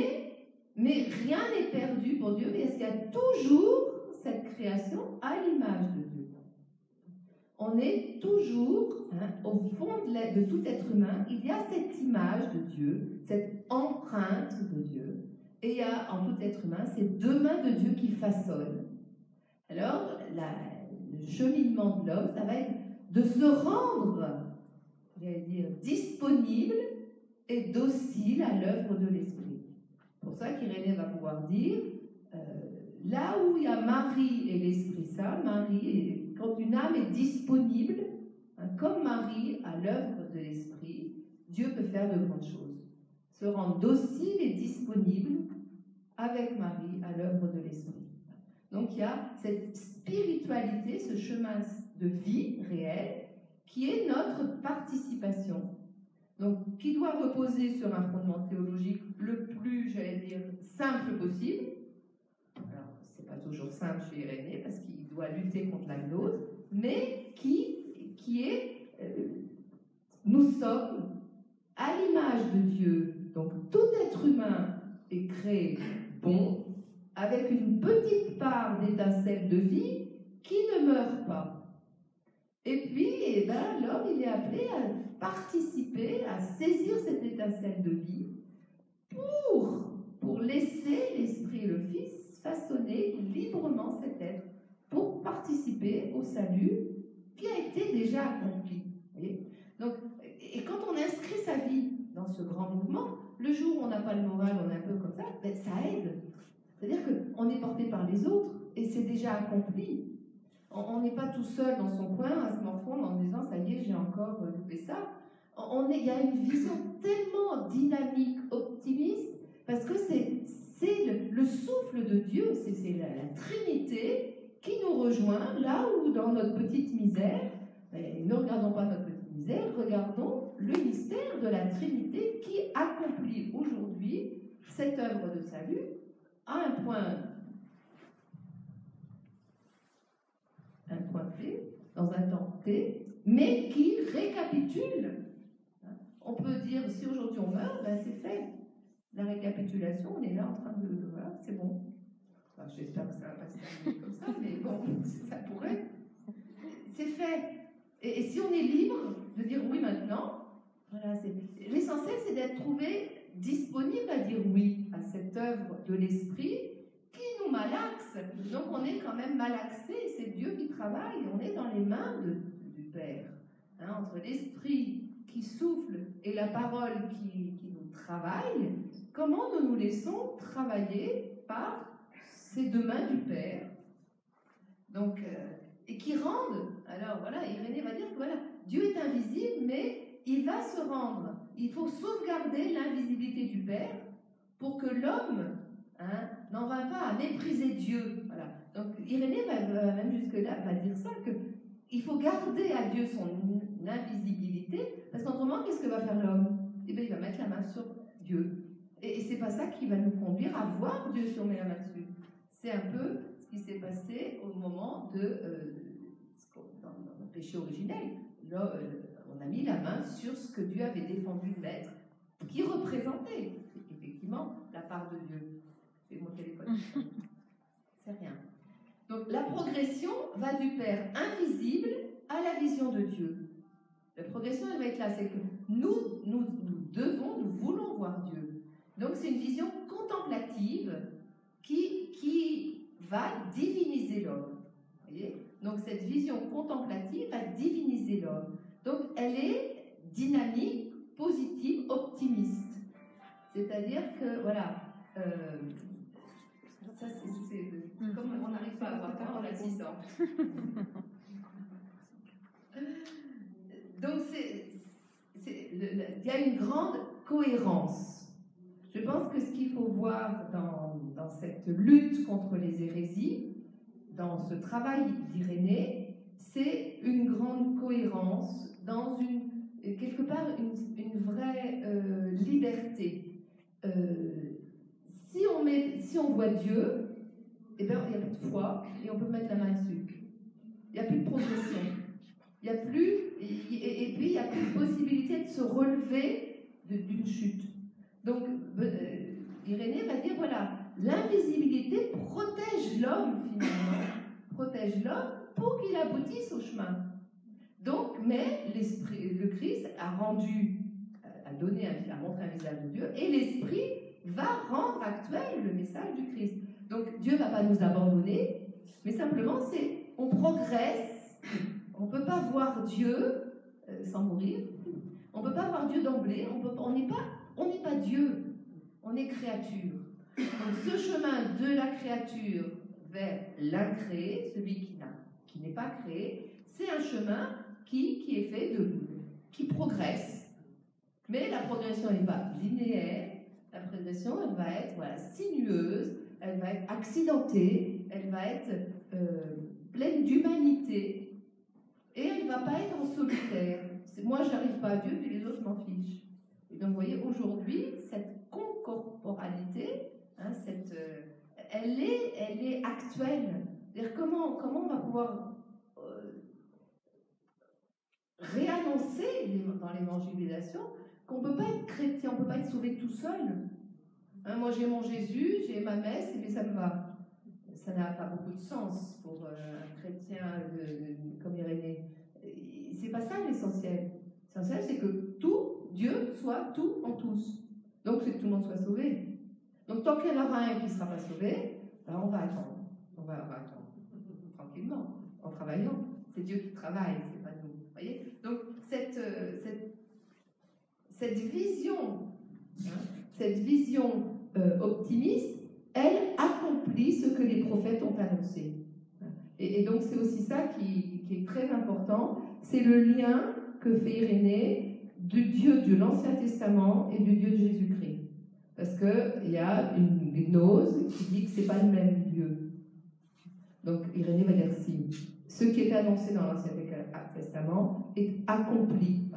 mais rien n'est perdu pour Dieu, parce qu'il y a toujours cette création à l'image de Dieu? On est toujours, hein, au fond de, tout être humain, il y a cette image de Dieu, cette empreinte de Dieu, et il y a en tout être humain ces deux mains de Dieu qui façonnent. Alors, le cheminement de l'homme, ça va être de se rendre, dire, disponible et docile à l'œuvre de l'Esprit. Pour ça qu'Irénée va pouvoir dire, euh, là où il y a Marie et l'Esprit Saint, Marie quand une âme est disponible, hein, comme Marie à l'œuvre de l'Esprit, Dieu peut faire de grandes choses. Se rendre docile et disponible avec Marie à l'œuvre de l'Esprit. Donc il y a cette spiritualité, ce chemin de vie réel, qui est notre participation. Donc qui doit reposer sur un fondement théologique le plus, j'allais dire, simple possible, pas toujours simple chez Irénée parce qu'il doit lutter contre la glose, mais qui, qui est, euh, nous sommes à l'image de Dieu. Donc tout être humain est créé bon, avec une petite part d'étincelle de vie qui ne meurt pas. Et puis, eh ben, l'homme, il est appelé à participer, à saisir cette étincelle de vie pour, pour laisser l'Esprit et le Fils façonner librement cet être, pour participer au salut qui a été déjà accompli. Donc, et quand on inscrit sa vie dans ce grand mouvement, le jour où on n'a pas le moral, on est un peu comme ça, ben, ça aide. C'est-à-dire qu'on est porté par les autres et c'est déjà accompli. On n'est pas tout seul dans son coin à se morfondre en disant ça y est, j'ai encore euh, loupé ça. On est, il y a une vision tellement dynamique, optimiste, parce que c'est le, le, souffle de Dieu, c'est la, la, Trinité qui nous rejoint là où dans notre petite misère, ne regardons pas notre petite misère, regardons le mystère de la Trinité qui accomplit aujourd'hui cette œuvre de salut à un point un point T, dans un temps T, mais qui récapitule. On peut dire, si aujourd'hui on meurt, ben c'est fait. La récapitulation, on est là en train de. Voilà, c'est bon. J'espère que ça va pas se terminer comme ça, mais bon, ça pourrait. C'est fait. Et, et, si on est libre de dire oui maintenant, voilà, l'essentiel c'est d'être trouvé disponible à dire oui à cette œuvre de l'esprit malaxe. Donc on est quand même malaxé, c'est Dieu qui travaille, on est dans les mains du Père. Hein, entre l'esprit qui souffle et la parole qui, qui, nous travaille, comment nous nous laissons travailler par ces deux mains du Père? Donc, euh, et qui rendent, alors voilà, Irénée va dire que voilà, Dieu est invisible, mais il va se rendre. Il faut sauvegarder l'invisibilité du Père pour que l'homme hein, n'en va pas à mépriser Dieu. Voilà. Donc Irénée va, même jusque-là va dire ça, que il faut garder à Dieu son invisibilité, parce qu'autrement, qu'est-ce que va faire l'homme? Eh bien, il va mettre la main sur Dieu. Et, c'est pas ça qui va nous conduire à voir Dieu si on met la main dessus. C'est un peu ce qui s'est passé au moment de euh, dans, dans le péché originel. Là, euh, on a mis la main sur ce que Dieu avait défendu de mettre, qui représentait effectivement la part de Dieu. C'est mon téléphone. C'est rien. Donc la progression va du Père invisible à la vision de Dieu. La progression, elle va être là, c'est que nous, nous, nous devons, nous voulons voir Dieu. Donc c'est une vision contemplative qui, qui va diviniser l'homme. Donc cette vision contemplative va diviniser l'homme. Donc elle est dynamique, positive, optimiste. C'est-à-dire que, voilà, euh, ça c'est Mm. comme on n'arrive pas à avoir peur. Donc c'est, c'est- le- le- il y a une grande cohérence. Je pense que ce qu'il faut voir dans, dans cette lutte contre les hérésies, dans ce travail d'Irénée, c'est une grande cohérence dans une quelque part une, une vraie euh, liberté. Euh, on si on voit Dieu, eh ben, il n'y a plus de foi et on peut mettre la main dessus. Il n'y a plus de progression. Il n'y a plus, et, puis il n'y a plus de possibilité de se relever d'une chute. Donc, euh, Irénée va dire voilà, l'invisibilité protège l'homme finalement, protège l'homme pour qu'il aboutisse au chemin. Donc, mais l'esprit, le Christ a rendu, euh, a donné, a montré un visage de Dieu, et l'esprit va rendre actuel le message du Christ. Donc Dieu ne va pas nous abandonner, mais simplement c'est on progresse. On ne peut pas voir Dieu euh, sans mourir. On ne peut pas voir Dieu d'emblée. On n'est pas, on pas Dieu. On est créature. Donc ce chemin de la créature vers l'incréé, celui qui qui n'est pas créé, c'est un chemin qui, qui est fait de, qui progresse. Mais la progression n'est pas linéaire. La progression, elle va être voilà, sinueuse, elle va être accidentée, elle va être euh, pleine d'humanité, et elle ne va pas être en solitaire. C'est, moi, j'arrive pas à Dieu, puis les autres m'en fichent. Donc, vous voyez, aujourd'hui, cette concorporalité, hein, cette, euh, elle, est, elle est actuelle. C'est-à-dire, comment, comment on va pouvoir euh, réannoncer dans l'évangélisation qu'on ne peut pas être chrétien, on ne peut pas être sauvé tout seul. Hein, moi, j'ai mon Jésus, j'ai ma messe, mais ça me va. ça n'a pas beaucoup de sens pour euh, un chrétien comme Irénée. C'est pas ça l'essentiel. L'essentiel, c'est que tout, Dieu, soit tout en tous. Donc, c'est que tout le monde soit sauvé. Donc, tant qu'il y en aura un qui ne sera pas sauvé, on va attendre. On va, attendre tranquillement, en travaillant. C'est Dieu qui travaille, c'est pas nous. Voyez? Donc, cette, euh, cette, cette vision, cette vision euh, optimiste, elle accomplit ce que les prophètes ont annoncé. Et, donc c'est aussi ça qui, est très important, c'est le lien que fait Irénée du Dieu de l'Ancien Testament et du Dieu de Jésus-Christ. Parce qu'il y a une gnose qui dit que ce n'est pas le même Dieu. Donc Irénée va dire si. Ce qui est annoncé dans l'Ancien Testament est accompli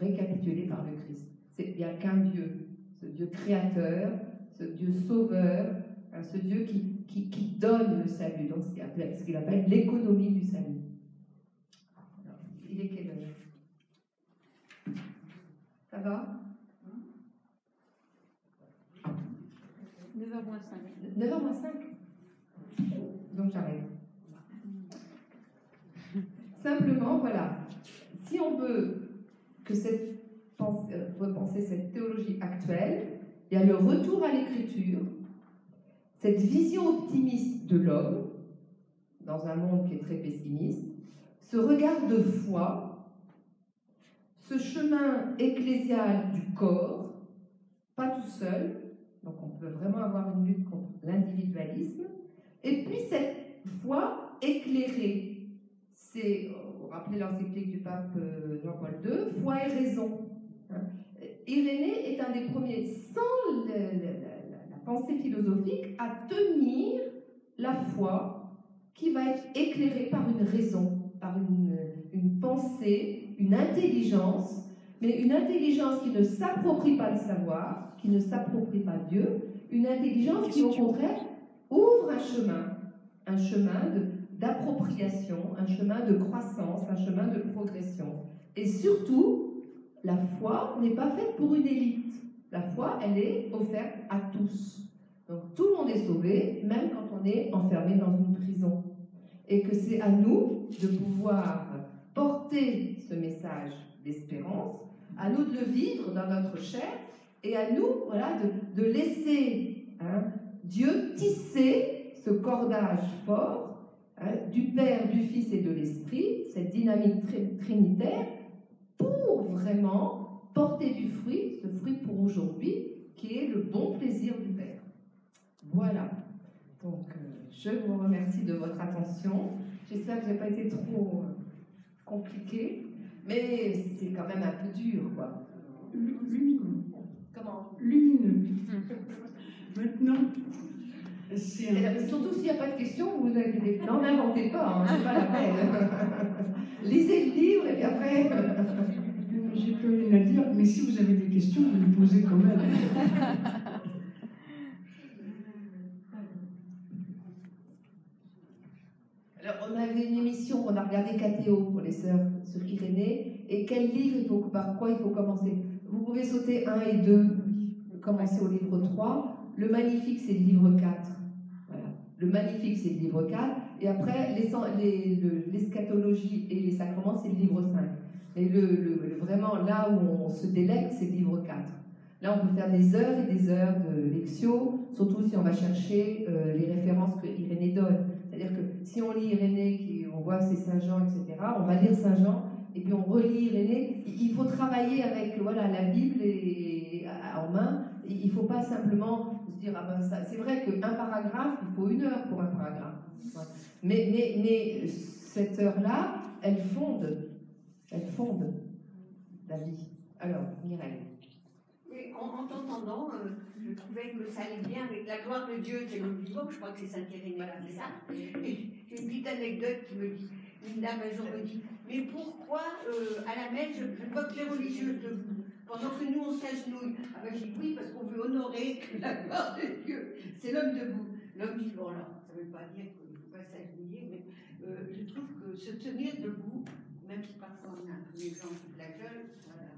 récapitulé par le Christ. Il n'y a qu'un Dieu, ce Dieu créateur, ce Dieu sauveur, hein, ce Dieu qui, qui, qui, donne le salut, donc ce qu'il appelle l'économie du salut. il est quelle heure? Ça va? 9h moins 5. 9h moins 5 Donc j'arrête. Simplement, voilà, si on veut que cette euh, repenser cette théologie actuelle, il y a le retour à l'écriture, cette vision optimiste de l'homme, dans un monde qui est très pessimiste, ce regard de foi, ce chemin ecclésial du corps, pas tout seul, donc on peut vraiment avoir une lutte contre l'individualisme, et puis cette foi éclairée. C'est, rappelez l'encyclique du pape euh, Jean-Paul II, foi et raison. Irénée est un des premiers, sans la, pensée philosophique, à tenir la foi qui va être éclairée par une raison, par une, une pensée, une intelligence, mais une intelligence qui ne s'approprie pas le savoir, qui ne s'approprie pas Dieu, une intelligence qui au contraire ouvre un chemin, un chemin d'appropriation, un chemin de croissance, un chemin de progression. Et surtout, la foi n'est pas faite pour une élite. La foi, elle est offerte à tous. Donc tout le monde est sauvé, même quand on est enfermé dans une prison. Et que c'est à nous de pouvoir porter ce message d'espérance, à nous de le vivre dans notre chair, et à nous voilà, de, laisser hein, Dieu tisser ce cordage fort du Père, du Fils et de l'Esprit, cette dynamique trinitaire, pour vraiment porter du fruit, ce fruit pour aujourd'hui, qui est le bon plaisir du Père. Voilà. Donc, euh, je vous remercie de votre attention. J'espère que je n'ai pas été trop euh, compliqué, mais c'est quand même un peu dur, quoi. Lumineux. Comment? Lumineux. Maintenant, Surtout s'il n'y a pas de questions, vous avez des... n'en inventez pas, hein, c'est pas la peine. Lisez le livre et puis après. J'ai plus rien à dire, mais si vous avez des questions, vous les posez quand même. Alors, on avait une émission, on a regardé KTO pour les sœurs sur Irénée, et quel livre il faut, par quoi il faut commencer? Vous pouvez sauter 1 et 2, commencer au livre 3. Le magnifique, c'est le livre 4. Le magnifique, c'est le livre 4. Et après, l'eschatologie et les sacrements, c'est le livre 5. Et le, vraiment, là où on se délecte, c'est le livre 4. Là, on peut faire des heures et des heures de lectio, surtout si on va chercher euh, les références que Irénée donne. C'est-à-dire que si on lit Irénée, qui, on voit c'est Saint Jean, etc., on va lire Saint Jean, et puis on relit Irénée. Il faut travailler avec voilà, la Bible en main. Il ne faut pas simplement ah ben c'est vrai qu'un paragraphe, il faut une heure pour un paragraphe. Mais, cette heure-là, elle fonde elle fonde la vie. Alors, Mireille. En, t'entendant, euh, je trouvais que ça allait bien avec la gloire de Dieu qui est le vivant, je crois que c'est dit ça. Et j'ai une petite anecdote qui me dit, une dame un jour me dit, mais pourquoi euh, à la messe, je, je que les religieuses debout, pendant que nous on s'agenouille Ah ben j'ai dit oui, parce qu'on veut honorer la gloire de Dieu. C'est l'homme debout, l'homme vivant là. Ça ne veut pas dire qu'il ne faut pas s'agenouiller, mais euh, je trouve que se tenir debout, même si parfois on a un peu les gens qui flageolent,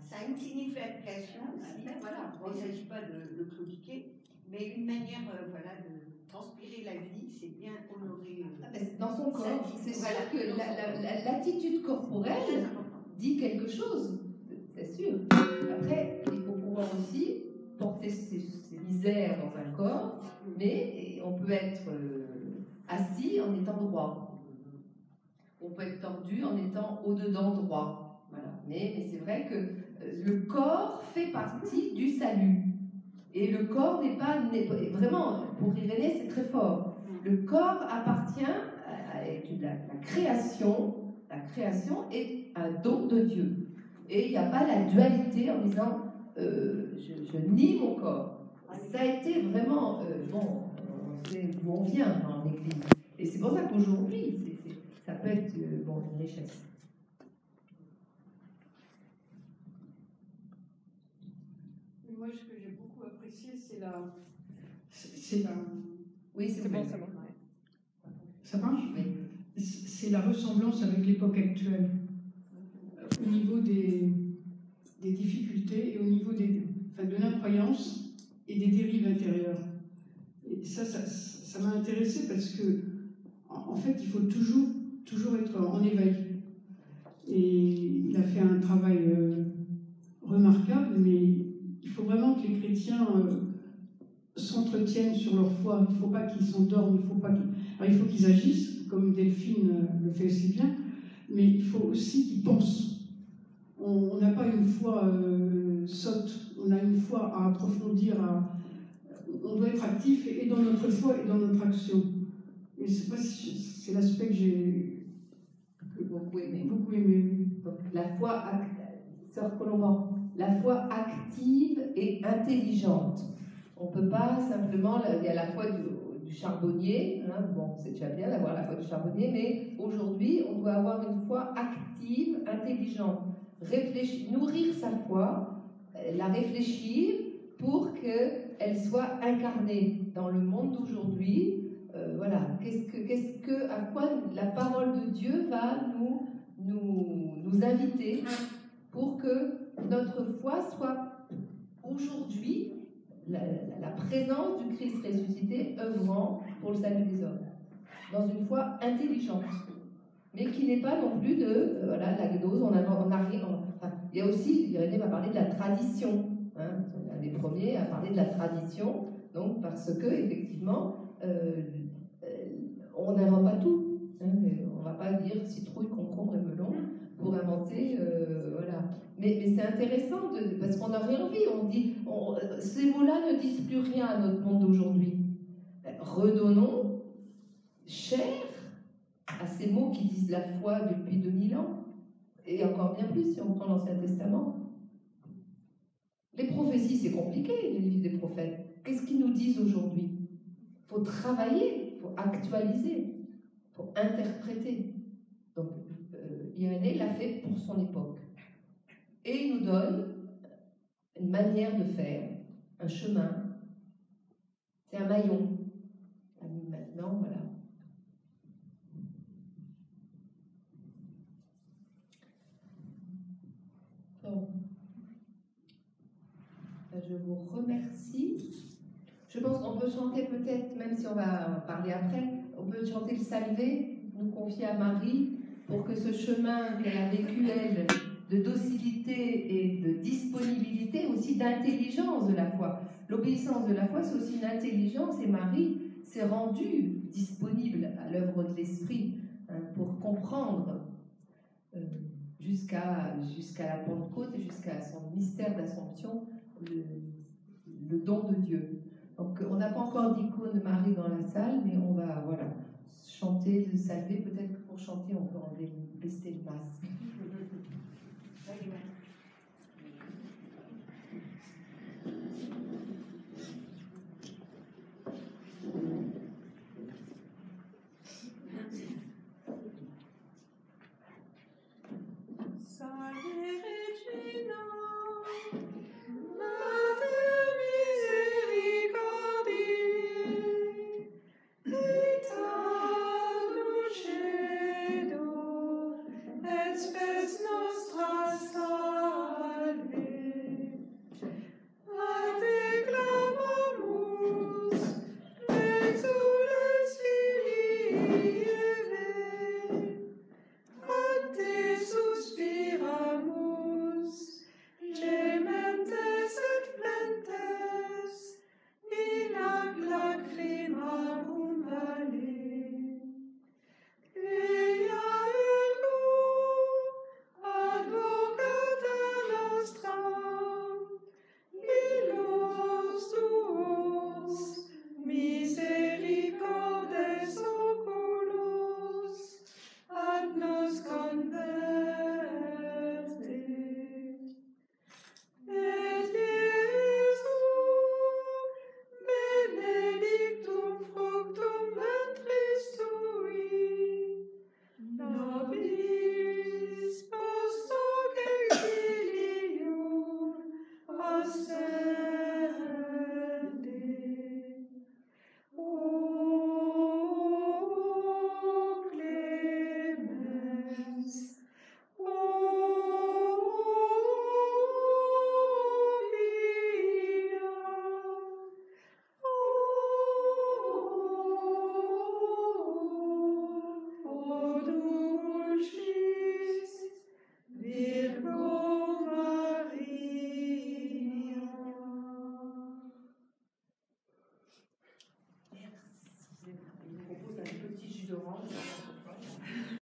ça a une signification aussi. Voilà, il ne s'agit pas de le claudiquer, mais une manière euh, voilà, de transpirer la vie, c'est bien honorer. Ah, dans son corps, c'est sûr que l'attitude corporelle dit quelque chose, c'est sûr. Après, il faut pouvoir aussi porter ses, misères dans un corps, mais on peut être euh, assis en étant droit. On peut être tordu en étant au-dedans droit. Voilà. Mais, mais c'est vrai que euh, le corps fait partie du salut. Et le corps n'est pas, vraiment, pour Irénée, c'est très fort. Le corps appartient à, la, création. La création est un don de Dieu. Et il n'y a pas la dualité en disant euh, je, nie mon corps. Ça a été vraiment, euh, bon, on sait d'où on vient en Église. Et c'est pour ça qu'aujourd'hui, ça peut être euh, bon, une richesse. Moi, ce que j'ai beaucoup apprécié, c'est la. C'est la. Oui, c'est bon, ça marche? Ça marche C'est la ressemblance avec l'époque actuelle au niveau des, des difficultés et au niveau des, enfin, de l'incroyance et des dérives intérieures. Et ça, ça m'a intéressé parce que, en, fait, il faut toujours, toujours être en éveil. Et il a fait un travail euh, remarquable, mais il faut vraiment que les chrétiens euh, s'entretiennent sur leur foi. Il ne faut pas qu'ils s'endorment, il faut pas qu'ils agissent, comme Delphine euh, le fait aussi bien, mais il faut aussi qu'ils pensent on n'a pas une foi euh, sotte, on a une foi à approfondir, on doit être actif et dans notre foi et dans notre action. Et c'est l'aspect que j'ai beaucoup aimé. Beaucoup aimé. la foi, sœur la foi active et intelligente. On ne peut pas simplement, il y a la foi du, charbonnier, hein, bon, c'est déjà bien d'avoir la foi du charbonnier, mais aujourd'hui, on doit avoir une foi active, intelligente nourrir sa foi, euh, la réfléchir pour qu'elle soit incarnée dans le monde d'aujourd'hui. Euh, voilà, qu'est-ce que, à quoi la parole de Dieu va nous, nous, nous inviter pour que notre foi soit aujourd'hui la, présence du Christ ressuscité œuvrant pour le salut des hommes, dans une foi intelligente mais qui n'est pas non plus de euh, voilà, la gnose, on a, on a il y a aussi, Irénée va parler de la tradition. Hein, un des premiers à parler de la tradition, donc parce que effectivement, euh, euh, on n'invente pas tout. Hein, on ne va pas dire citrouille, concombre et melon pour inventer, voilà. Mais, c'est intéressant parce qu'on rien envie. On dit, ces mots-là ne disent plus rien à notre monde d'aujourd'hui. Redonnons cher ces mots qui disent la foi depuis 2000 ans, et encore bien plus si on prend l'Ancien Testament. Les prophéties, c'est compliqué, les livres des prophètes. Qu'est-ce qu'ils nous disent aujourd'hui? Il faut travailler, il faut actualiser, il faut interpréter. Donc, euh, Irénée l'a fait pour son époque. Et il nous donne une manière de faire, un chemin. C'est un maillon. Maintenant, voilà. Je vous remercie. Je pense qu'on peut chanter peut-être, même si on va parler après, on peut chanter le salvé, nous confier à Marie, pour que ce chemin qu'elle a vécu, elle, de docilité et de disponibilité, aussi d'intelligence de la foi. L'obéissance de la foi, c'est aussi une intelligence, et Marie s'est rendue disponible à l'œuvre de l'Esprit hein, pour comprendre euh, jusqu'à jusqu'à la Pentecôte et jusqu'à son mystère d'Assomption le, don de Dieu. Donc, on n'a pas encore d'icône Marie dans la salle, mais on va voilà, chanter le. Peut-être que pour chanter, on peut enlever, baisser le masque.